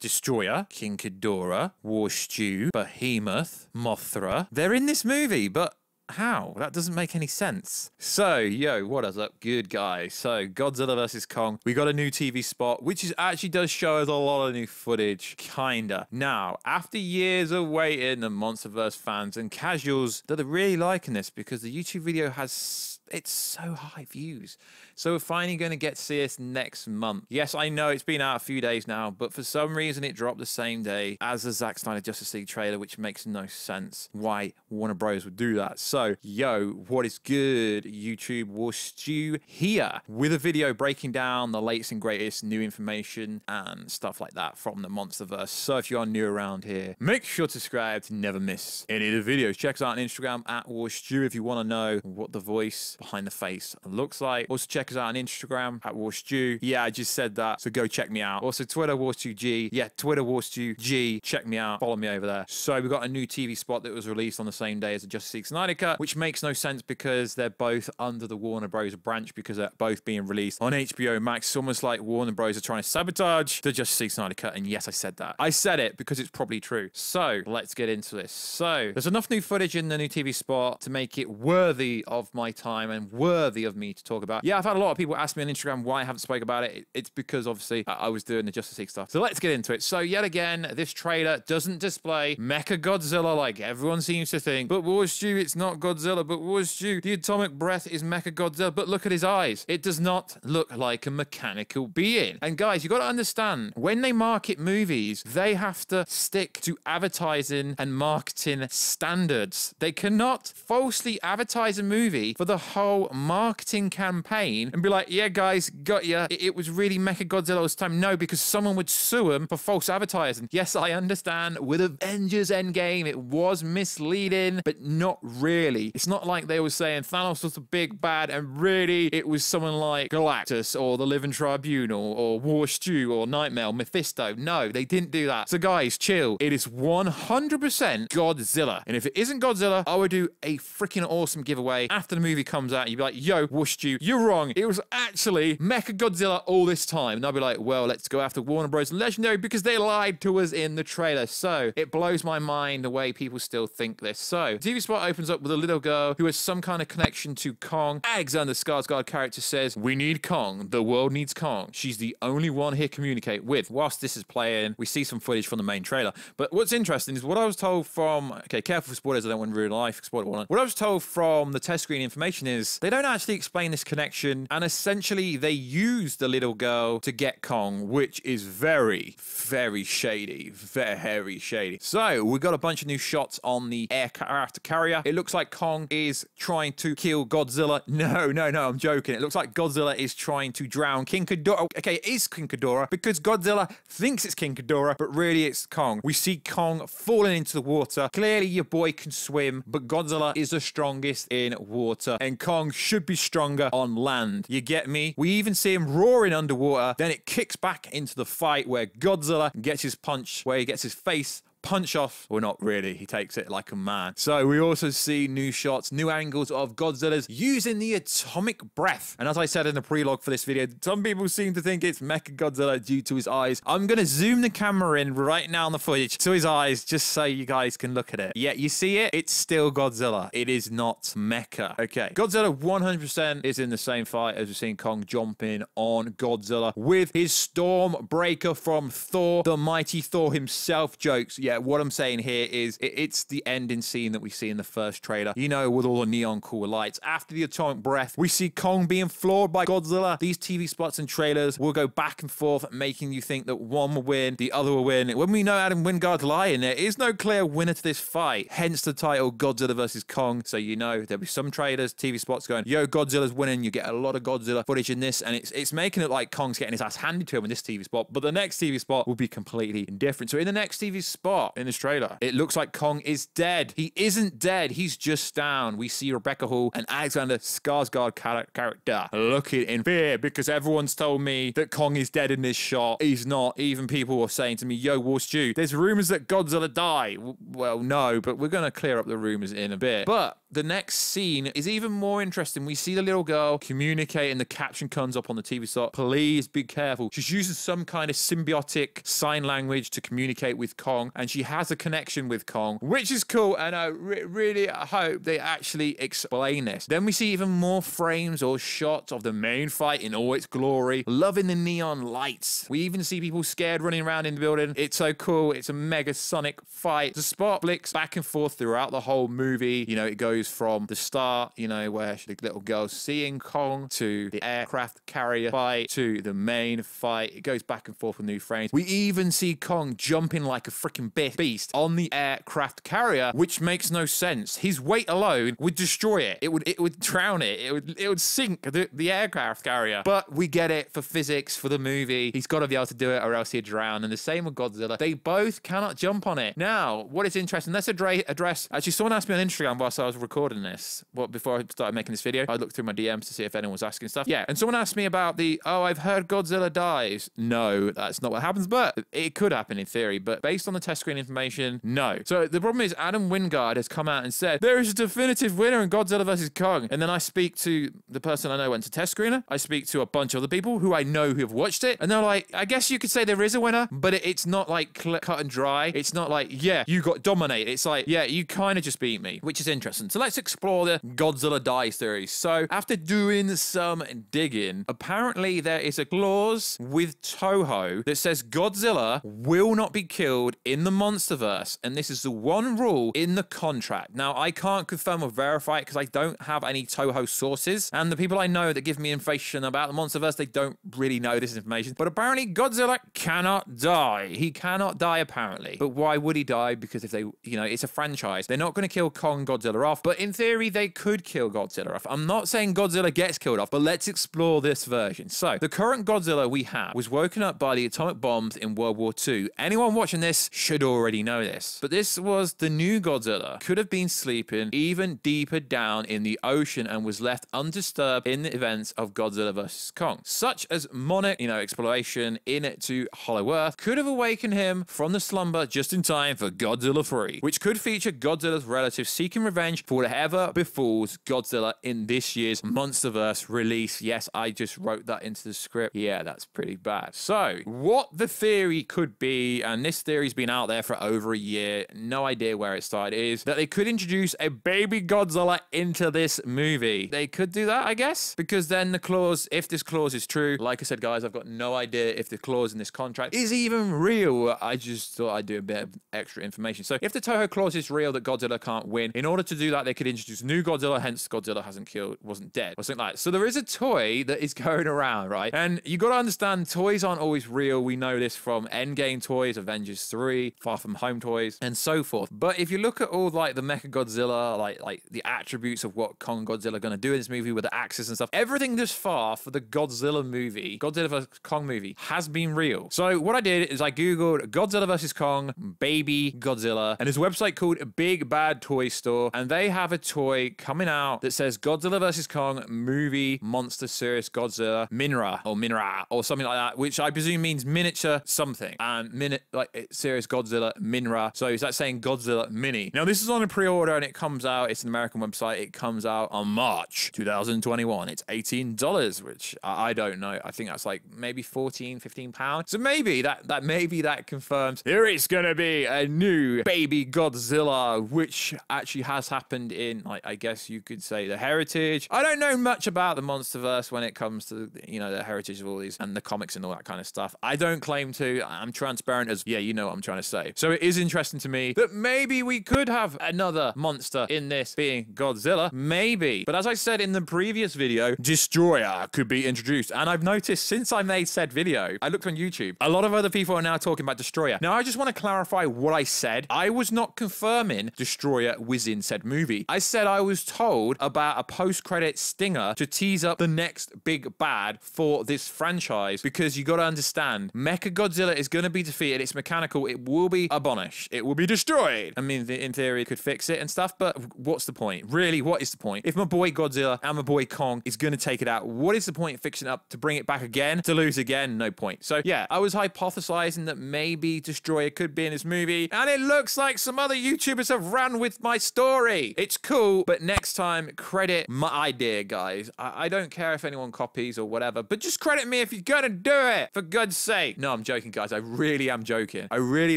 Destroyer, King Ghidorah, Warstu, Behemoth, Mothra. They're in this movie, but how? That doesn't make any sense. So, yo, what is up? Good guys. So, Godzilla vs. Kong. We got a new TV spot, which is actually does show us a lot of new footage. Kinda. Now, after years of waiting, the MonsterVerse fans and casuals that are really liking this because the YouTube video has it's so high views. So we're finally going to get to see this next month. Yes, I know it's been out a few days now, but for some reason it dropped the same day as the Zack Snyder Justice League trailer, which makes no sense why Warner Bros. would do that. So, yo, what is good, YouTube? Warstu here with a video breaking down the latest and greatest new information and stuff like that from the MonsterVerse. So if you are new around here, make sure to subscribe to never miss any of the videos. Check us out on Instagram at Warstu if you want to know what the voice behind the face looks like. Also check us out on Instagram at Warstu. Yeah, I just said that, so go check me out. Also Twitter WarstuG. Yeah, Twitter WarstuG. Check me out. Follow me over there. So we got a new TV spot that was released on the same day as the Justice League Snyder Cut, which makes no sense because they're both under the Warner Bros. branch because they're both being released on HBO Max. It's almost like Warner Bros. are trying to sabotage the Justice League Snyder Cut. And yes, I said that. I said it because it's probably true. So let's get into this. So there's enough new footage in the new TV spot to make it worthy of my time and worthy of me to talk about. Yeah, I've had a lot of people ask me on Instagram why I haven't spoke about it. It's because obviously I was doing the Justice League stuff. So let's get into it. So yet again, this trailer doesn't display Mecha Godzilla like everyone seems to think. But War it's not Godzilla. But War the atomic breath is Mecha Godzilla. But look at his eyes. It does not look like a mechanical being. And guys, you got to understand when they market movies, they have to stick to advertising and marketing standards. They cannot falsely advertise a movie for the whole marketing campaign Mm. and be like, yeah, guys, got ya. It, it was really Mecha Godzilla this time. No, because someone would sue him for false advertising. Yes, I understand. With Avengers Endgame, it was misleading, but not really. It's not like they were saying Thanos was the big bad, and really it was someone like Galactus or the Living Tribunal or Warstu or Nightmare, Mephisto. No, they didn't do that. So, guys, chill. It is 100% Godzilla. And if it isn't Godzilla, I would do a freaking awesome giveaway after the movie comes out. You'd be like, yo, Warstu, you're wrong. It was actually Mecha Godzilla all this time. And I'll be like, well, let's go after Warner Bros. Legendary because they lied to us in the trailer. So it blows my mind the way people still think this. So TV spot opens up with a little girl who has some kind of connection to Kong. Alexander Skarsgård character says, we need Kong. The world needs Kong. She's the only one here communicate with. Whilst this is playing, we see some footage from the main trailer. But what's interesting is what I was told from, okay, careful for spoilers. I don't want ruin life. Spoiler one. What I was told from the test screen information is they don't actually explain this connection. And essentially they use the little girl to get Kong, which is very, very shady. Very shady. So we got a bunch of new shots on the aircraft carrier. It looks like Kong is trying to kill Godzilla. No, no, no, I'm joking. It looks like Godzilla is trying to drown King Ghidorah. Okay, it is King Ghidorah because Godzilla thinks it's King Ghidorah, but really it's Kong. We see Kong falling into the water. Clearly your boy can swim, but Godzilla is the strongest in water, and Kong should be stronger on land. You get me? We even see him roaring underwater. Then it kicks back into the fight where Godzilla gets his punch, where he gets his face punch off. Well, not really. He takes it like a man. So we also see new shots, new angles of Godzilla's using the atomic breath. And as I said in the prelogue for this video, some people seem to think it's Mecha Godzilla due to his eyes. I'm going to zoom the camera in right now on the footage to his eyes just so you guys can look at it. Yeah, you see it? It's still Godzilla. It is not Mecha. Okay. Godzilla 100% is in the same fight as we've seen Kong jumping on Godzilla with his Stormbreaker from Thor, the mighty Thor himself jokes. Yeah, what I'm saying here is it, it's the ending scene that we see in the first trailer. You know, with all the neon cool lights. After the atomic breath, we see Kong being floored by Godzilla. These TV spots and trailers will go back and forth, making you think that one will win, the other will win. When we know Adam Wingard's lying, there is no clear winner to this fight. Hence the title Godzilla versus Kong. So you know there'll be some trailers, TV spots going, yo, Godzilla's winning. You get a lot of Godzilla footage in this, and it's it's making it like Kong's getting his ass handed to him in this TV spot. But the next TV spot will be completely different. So in the next TV spot in this trailer, it looks like Kong is dead. He isn't dead. He's just down. We see Rebecca Hall and Alexander Skarsgård character looking in fear because everyone's told me that Kong is dead in this shot. He's not. Even people were saying to me, yo, Warstu, there's rumors that Godzilla die. Well, no, but we're going to clear up the rumors in a bit. But the next scene is even more interesting. We see the little girl communicate, and the caption comes up on the TV slot. Please be careful. She's using some kind of symbiotic sign language to communicate with Kong, and she has a connection with Kong, which is cool. And I re- really hope they actually explain this. Then we see even more frames or shots of the main fight in all its glory, loving the neon lights. We even see people scared running around in the building. It's so cool. It's a mega sonic fight. The spot flicks back and forth throughout the whole movie. You know, it goes from the start, you know, where the little girl's seeing Kong to the aircraft carrier fight to the main fight. It goes back and forth with new frames. We even see Kong jumping like a freaking beast on the aircraft carrier, which makes no sense. His weight alone would destroy it. It would it would drown it. It would it would sink the, the aircraft carrier. But we get it for physics for the movie. He's got to be able to do it or else he'd drown. And the same with Godzilla. They both cannot jump on it. Now, what is interesting, let's address actually someone asked me on Instagram whilst I was recording this. What before I started making this video, I looked through my DMs to see if anyone was asking stuff. Yeah, and someone asked me about the oh, I've heard Godzilla dies. No, that's not what happens, but it could happen in theory. But based on the test screen information, no. So the problem is Adam Wingard has come out and said there is a definitive winner in Godzilla versus Kong. And then I speak to the person I know went to test screener. I speak to a bunch of other people who I know who have watched it, and they're like, I guess you could say there is a winner, but it's not like cut and dry. It's not like yeah, you got dominated. It's like yeah, you kind of just beat me, which is interesting. So let's explore the Godzilla dies theory. So after doing some digging, apparently there is a clause with Toho that says Godzilla will not be killed in the MonsterVerse, and this is the one rule in the contract. Now I can't confirm or verify it because I don't have any Toho sources, and the people I know that give me information about the MonsterVerse, they don't really know this information. But apparently Godzilla cannot die. He cannot die apparently. But why would he die? Because if they, you know, it's a franchise. They're not going to kill Kong Godzilla off, but in theory they could kill Godzilla off. I'm not saying Godzilla gets killed off, but let's explore this version. So the current Godzilla we have was woken up by the atomic bombs in World War II. Anyone watching this should already know this. But this was the new Godzilla. Could have been sleeping even deeper down in the ocean and was left undisturbed in the events of Godzilla vs. Kong. Such as Monarch, you know, exploration in it to Hollow Earth could have awakened him from the slumber just in time for Godzilla 3, which could feature Godzilla's relatives seeking revenge for whatever befalls Godzilla in this year's MonsterVerse release. Yes, I just wrote that into the script. Yeah, that's pretty bad. So, what the theory could be, and this theory's been out there for over a year, no idea where it started, is that they could introduce a baby Godzilla into this movie. They could do that, I guess, because then the clause, if this clause is true, like I said, guys, I've got no idea if the clause in this contract is even real. I just thought I'd do a bit of extra information. So, if the Toho clause is real that Godzilla can't win, in order to do that, they could introduce new Godzilla, hence Godzilla hasn't killed, wasn't dead, or something like that. So, there is a toy that is going around, right? And you got to understand, toys aren't always real. We know this from Endgame toys, Avengers 3, Far From Home toys, and so forth. But if you look at all like the Mecha Godzilla, like like the attributes of what Kong Godzilla are going to do in this movie with the axes and stuff, everything this far for the Godzilla movie, Godzilla vs. Kong movie, has been real. So what I did is I googled Godzilla vs. Kong baby Godzilla, and his website called Big Bad Toy Store, and they have a toy coming out that says Godzilla vs. Kong movie monster series Godzilla Minra or Minra or something like that, which I presume means miniature something. And minute like series Godzilla Minra. So is that saying Godzilla Mini? Now this is on a pre-order and it comes out. It's an American website. It comes out on March 2021. It's $18, which I, I don't know. I think that's like maybe 14, 15 pounds. So maybe that that maybe that confirms there is gonna be a new baby Godzilla, which actually has happened in like I guess you could say the heritage. I don't know much about the MonsterVerse when it comes to you know the heritage of all these and the comics and all that kind of stuff. I don't claim to. I'm transparent as yeah, you know what I'm trying to say. So it is interesting to me that maybe we could have another monster in this being Godzilla. Maybe. But as I said in the previous video, Destroyer could be introduced. And I've noticed since I made said video, I looked on YouTube, a lot of other people are now talking about Destroyer. Now, I just want to clarify what I said. I was not confirming Destroyer was in said movie. I said I was told about a post-credit stinger to tease up the next big bad for this franchise because you got to understand, Mecha Godzilla is going to be defeated. It's mechanical. It will be abolished. It will be destroyed. I mean, in theory, could fix it and stuff, but what's the point? Really, what is the point? If my boy Godzilla and my boy Kong is going to take it out, what is the point of fixing up to bring it back again? To lose again? No point. So, yeah, I was hypothesizing that maybe Destroyer could be in this movie, and it looks like some other YouTubers have ran with my story. It's cool, but next time, credit my idea, guys. I, I don't care if anyone copies or whatever, but just credit me if you're gonna do it, for God's sake. No, I'm joking, guys. I really am joking. I really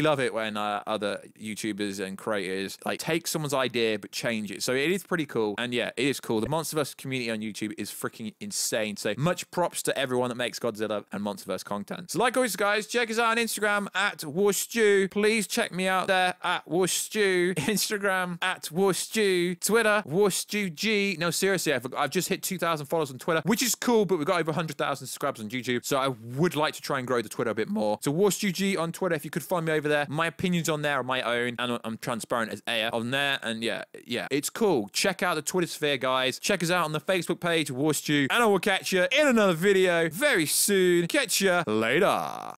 love it when uh, other YouTubers and creators like take someone's idea but change it. So it is pretty cool. And yeah, it is cool. The Monsterverse community on YouTube is freaking insane. So much props to everyone that makes Godzilla and Monsterverse content. So like always, guys, check us out on Instagram at Warstu. Please check me out there at Warstu. Instagram at Warstu. Twitter, WarstuG. No, seriously, I've, I've just hit 2,000 followers on Twitter, which is cool, but we've got over 100,000 subscribers on YouTube. So I would like to try and grow the Twitter a bit more. So WarstuG on Twitter, if you could find me over there. My opinions on there are my own, and I'm transparent as air on there. And yeah, yeah, it's cool. Check out the Twitter sphere, guys. Check us out on the Facebook page, Warstu. And I will catch you in another video very soon. Catch you later.